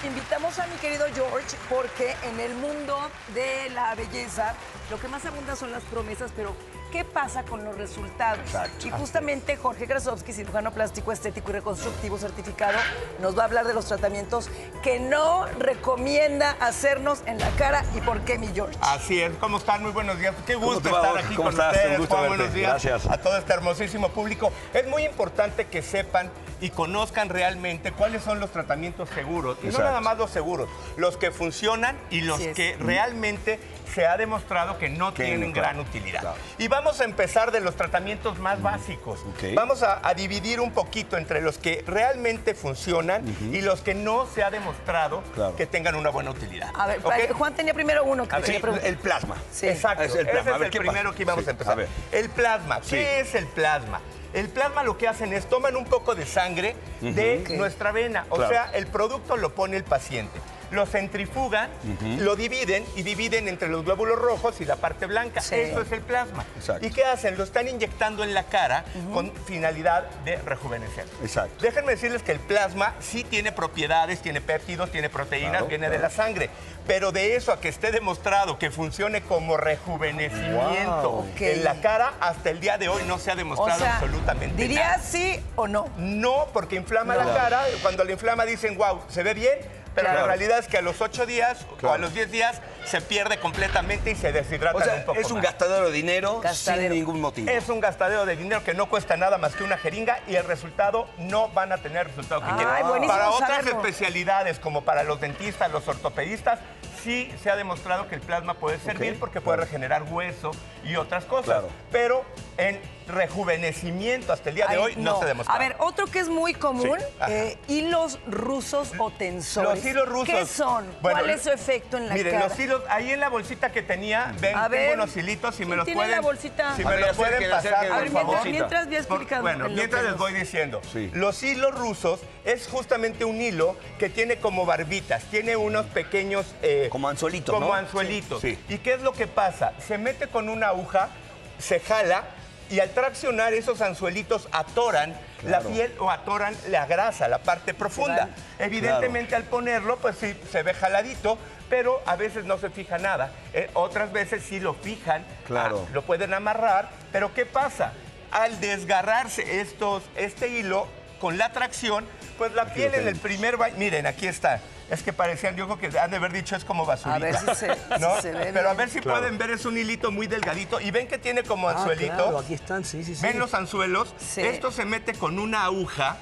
que invitamos a mi querido George porque en el mundo de la belleza lo que más abunda son las promesas, pero ¿qué pasa con los resultados? Exacto. Y justamente Jorge Krasovsky, cirujano plástico, estético y reconstructivo certificado, nos va a hablar de los tratamientos que no recomienda hacernos en la cara y por qué, mi George. Así es, ¿cómo están? Muy buenos días. Qué ¿Cómo gusto estar aquí ¿Cómo con estás? ustedes. Un gusto Juan, verte. buenos días Gracias. a todo este hermosísimo público. Es muy importante que sepan y conozcan realmente cuáles son los tratamientos seguros. Y Exacto. no nada más los seguros, los que funcionan y los que realmente se ha demostrado que no Que tienen claro, gran utilidad. claro. Y vamos a empezar de los tratamientos más básicos. Vamos a, a dividir un poquito entre los que realmente funcionan y los que no se ha demostrado Claro. que tengan una buena utilidad. A ver. Juan tenía primero uno que Sí, preguntar. el plasma. Sí. Exacto. Es el plasma. Ese A es ver, el ¿qué primero pasa? que íbamos Sí, a empezar. a ver. El plasma. ¿Qué Sí. es el plasma? El plasma lo que hacen es toman un poco de sangre de nuestra vena. O Claro. sea, el producto lo pone el paciente. Lo centrifugan, lo dividen y dividen entre los glóbulos rojos y la parte blanca. Sí. Eso es el plasma. Exacto. ¿Y qué hacen? Lo están inyectando en la cara con finalidad de rejuvenecer. Exacto. Déjenme decirles que el plasma sí tiene propiedades, tiene péptidos, tiene proteínas, Claro, viene de la sangre. Pero de eso a que esté demostrado que funcione como rejuvenecimiento Wow. En la cara, hasta el día de hoy no se ha O demostrado sea, absolutamente ¿dirías nada. sí o no? No, porque inflama No. la cara. Cuando la inflama dicen, wow, se ve bien. Pero Claro. la realidad es que a los 8 días o a los 10 días se pierde completamente y se deshidrata O sea, un poco es un más. gastadero de dinero Gastadero. sin ningún motivo. Es un gastadero de dinero que no cuesta nada más que una jeringa y el resultado no van a tener el resultado que quieren. buenísimo Para otras saberlo. especialidades, como para los dentistas, los ortopedistas, sí se ha demostrado que el plasma puede servir Ok, porque puede regenerar hueso y otras cosas. Claro. Pero en rejuvenecimiento hasta el día de Ay, hoy no, se demostró. A ver, otro que es muy común, Sí, eh, hilos rusos o tensores. Los hilos rusos. ¿Qué son? Bueno, ¿Cuál es su efecto en la Miren, cara? los hilos, ahí en la bolsita que tenía, ven, A ver, tengo unos hilitos, si me ¿quién los tiene pueden. la bolsita? Si A me ver, los pueden pasar, A por ver, favor. mientras, mientras voy Por- explicando. Bueno, mientras les voy diciendo. Sí. Los hilos rusos es justamente un hilo que tiene como barbitas, tiene unos pequeños... eh, Como anzuelitos, Como ¿no? anzuelitos. Sí. ¿Y qué es lo que pasa? Se mete con una aguja, se jala y al traccionar esos anzuelitos atoran la piel o atoran la grasa, la parte profunda. Evidentemente al ponerlo, pues sí, se ve jaladito, pero a veces no se fija nada. Eh, otras veces sí lo fijan, Claro. ah, lo pueden amarrar, pero ¿qué pasa? Al desgarrarse estos, este hilo con la tracción, pues la piel en el primer baño, miren, aquí está. Es que parecían, yo creo que han de haber dicho es como basurita. A ver si se- ¿no? si se ve Pero a ver si Claro. pueden ver, es un hilito muy delgadito. Y ven que tiene como Ah, anzuelito. claro, aquí están, sí, sí, sí. ¿Ven los anzuelos? Sí. Esto se mete con una aguja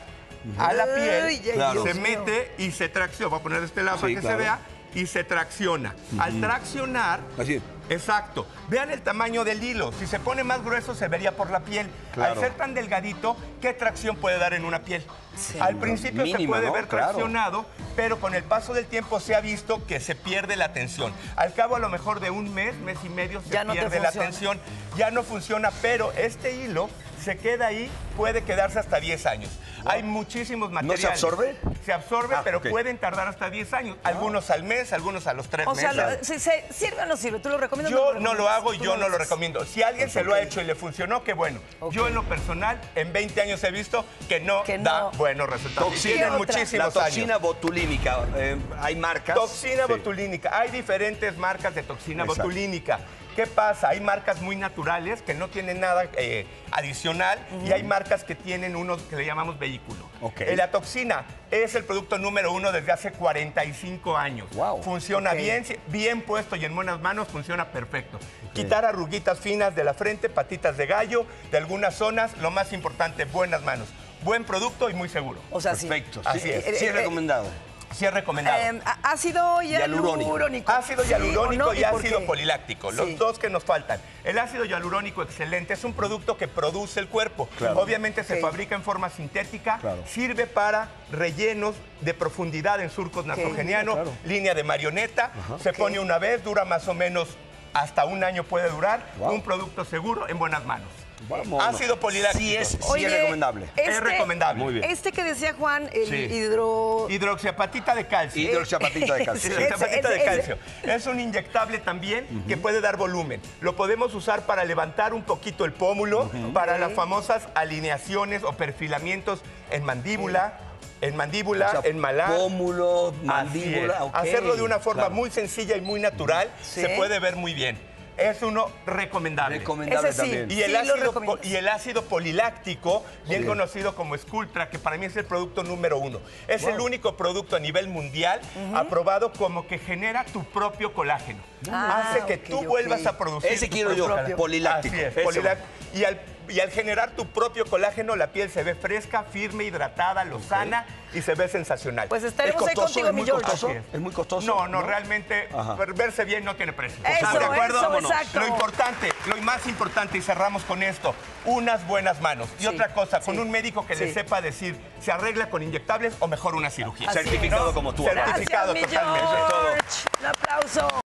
a la piel, Ay, se Dios mío. mete y se tracciona. Voy a poner de este lado para que claro. se vea. Y se tracciona. Al traccionar, Así. exacto. Vean el tamaño del hilo. Si se pone más grueso, se vería por la piel. Claro. Al ser tan delgadito, ¿qué tracción puede dar en una piel? Sí. Al principio se puede ¿no? ver Claro. traccionado, pero con el paso del tiempo se ha visto que se pierde la tensión. Al cabo a lo mejor de un mes, mes y medio, se Ya no te pierde la tensión. Ya no funciona, pero este hilo se queda ahí, puede quedarse hasta 10 años. Hay muchísimos materiales. absorbe? Se absorbe, Ah, pero pueden tardar hasta 10 años. Algunos al mes, algunos a los 3 O sea, meses. lo- si se- ¿sirve o no sirve? ¿Tú lo recomiendas? Yo o no lo hago y Tú yo no lo recomiendo. Si alguien se lo ha hecho y le funcionó, qué bueno. Yo en lo personal, en 20 años he visto que no, Que da no. buenos resultados. Toxina. tienen ¿Qué otra? La muchísimos toxina años. botulínica, eh, hay marcas. Toxina Sí. botulínica. Hay diferentes marcas de toxina Exacto. botulínica. ¿Qué pasa? Hay marcas muy naturales que no tienen nada eh, adicional y hay marcas que tienen unos que le llamamos vehículo. Ok. Eh, La toxina es el producto número uno desde hace 45 años. Wow. Funciona bien, bien puesto y en buenas manos funciona perfecto. Quitar arruguitas finas de la frente, patitas de gallo, de algunas zonas, lo más importante, buenas manos. Buen producto y muy seguro. O sea, sí. Perfecto. Así sí, es. sí Eh, es eh, recomendado. Sí es recomendado. Eh, á- ácido Hialurónico. hialurónico. Ácido ¿Sí hialurónico no? y ácido qué? poliláctico, Sí. los dos que nos faltan. El ácido hialurónico excelente es un producto que produce el cuerpo. Claro. Obviamente se fabrica en forma sintética, Claro. sirve para rellenos de profundidad en surcos nasogeniano, claro. línea de marioneta, se pone una vez, dura más o menos hasta un año puede durar, Wow. un producto seguro en buenas manos. Vamos. Ácido poliláctico. Sí es, sí Oye, es recomendable. este- Es recomendable. Muy bien. Este que decía Juan, el Sí. hidro... Hidroxiapatita de calcio. Hidroxiapatita de calcio. Hidroxiapatita de calcio. Es un inyectable también que puede dar volumen. Lo podemos usar para levantar un poquito el pómulo, para las famosas alineaciones o perfilamientos en mandíbula en mandíbula, O sea, en malar. Pómulo, mandíbula. Hacerlo de una forma claro. muy sencilla y muy natural Sí. se puede ver muy bien. Es uno recomendable. Recomendable Ese sí. también. Y el, Sí, ácido, y el ácido poliláctico, bien Bien. conocido como Sculptra, que para mí es el producto número uno. Es el único producto a nivel mundial aprobado como que genera tu propio colágeno. Ah, Hace que tú vuelvas a producir. Ese tu quiero yo, poliláctico. Así es, Ese. poliláctico. Y al, y al generar tu propio colágeno, la piel se ve fresca, firme, hidratada, lozana y se ve sensacional. Pues ¿Es estaremos ahí contigo, ¿Es mi muy George. costoso? Es. ¿Es muy costoso? No, no, realmente Ajá. verse bien no tiene precio. Eso, ¿Estamos de acuerdo? eso, exacto. Lo importante, lo más importante, y cerramos con esto, unas buenas manos. Y Sí, otra cosa, con un médico que sí. le sepa decir, ¿se arregla con inyectables o mejor una cirugía? Así Certificado es. como tú. Certificado Gracias, mi totalmente. George. Un aplauso.